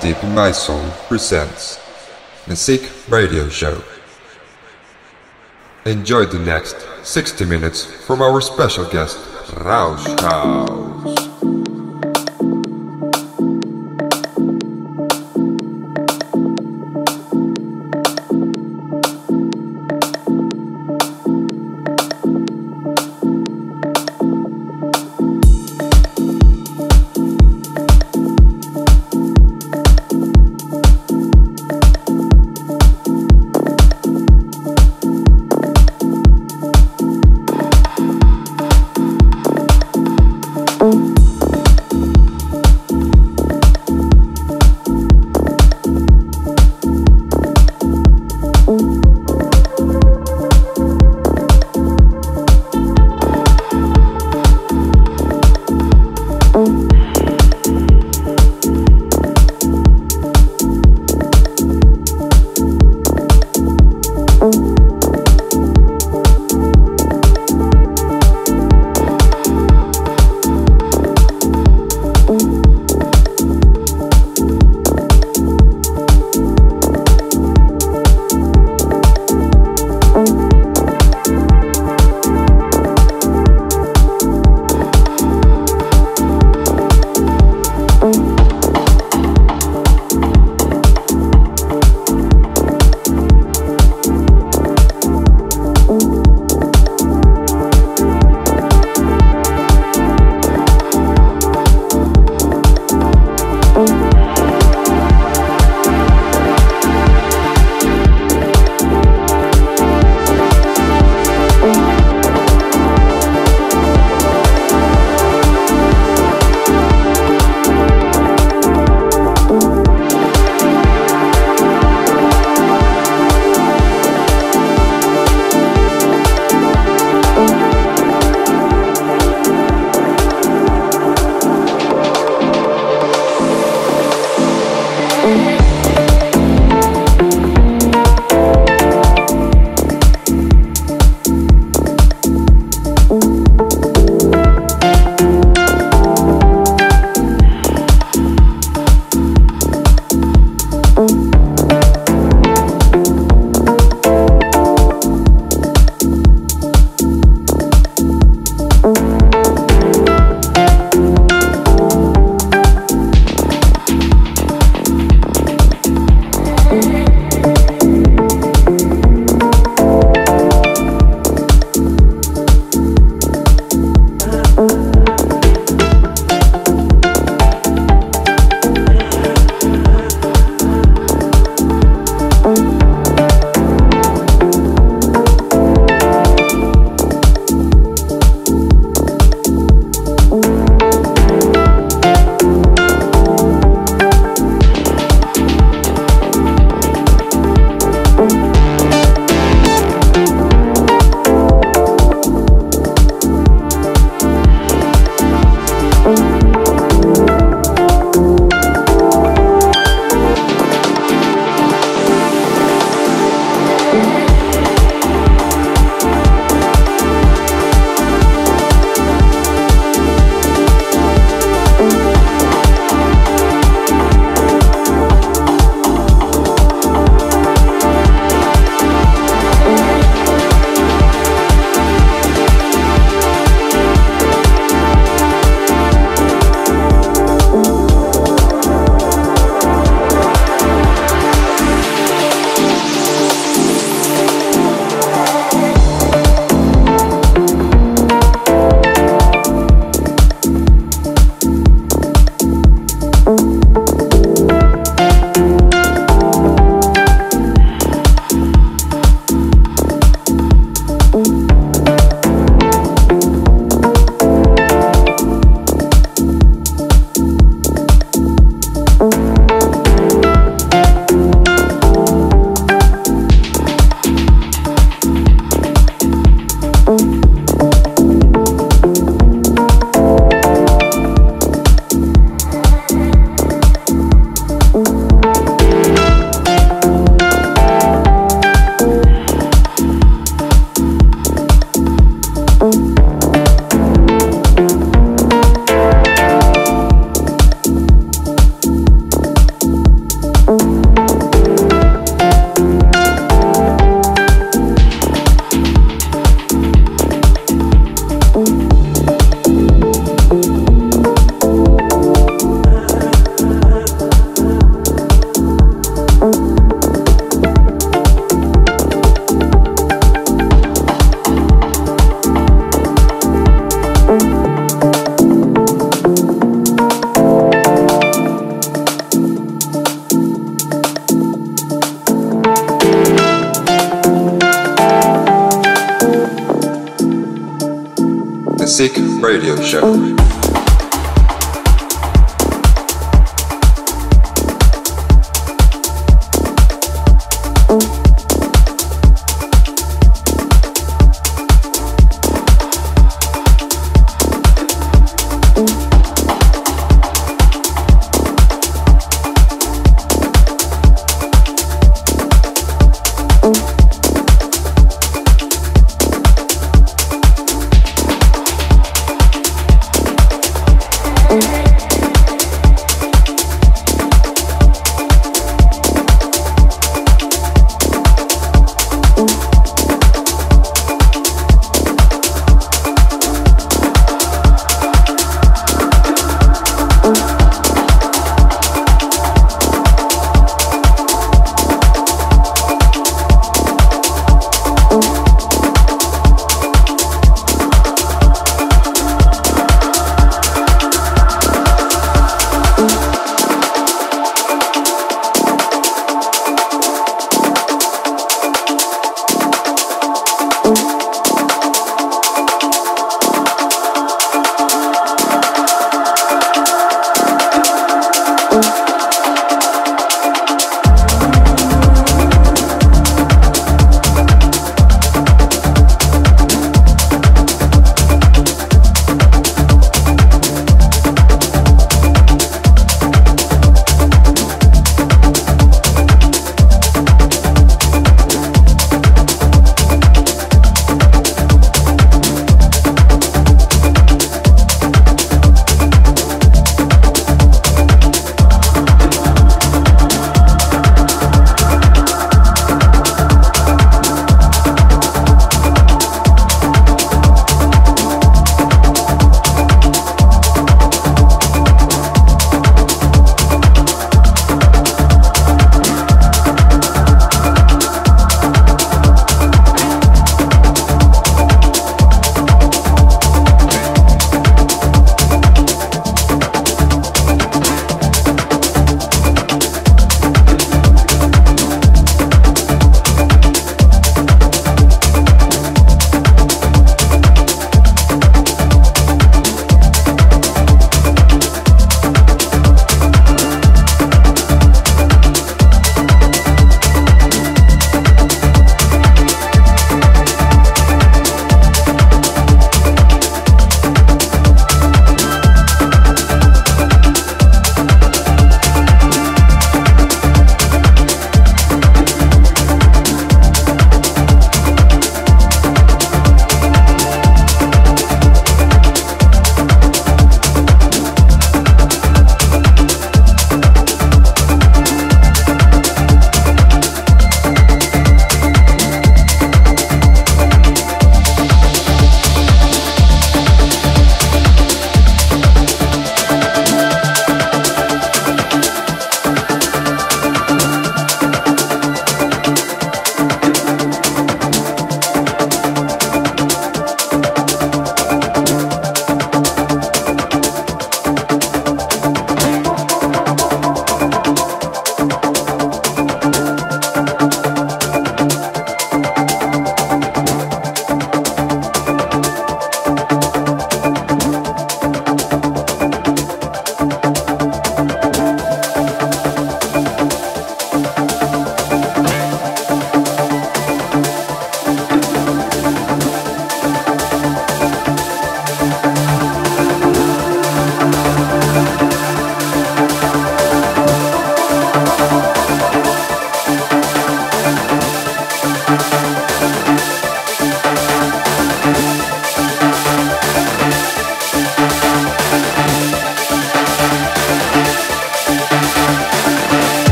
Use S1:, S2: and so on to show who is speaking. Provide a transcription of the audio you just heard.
S1: Deep in My Soul presents the Radio Show. Enjoy the next 60 minutes from our special guest.
S2: Thank